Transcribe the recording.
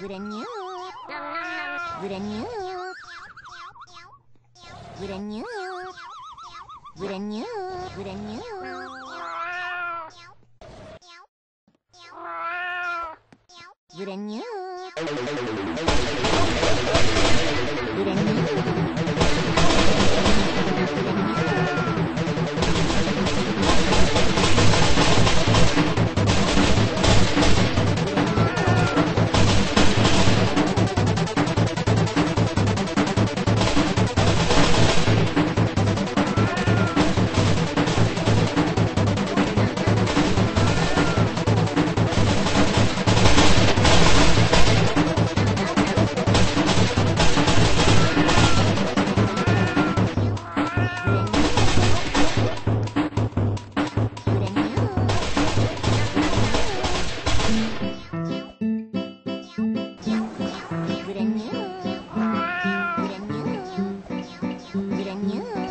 Good on you. Good on you. Good on you. Good on you. Good on you. Good on you. Yeah.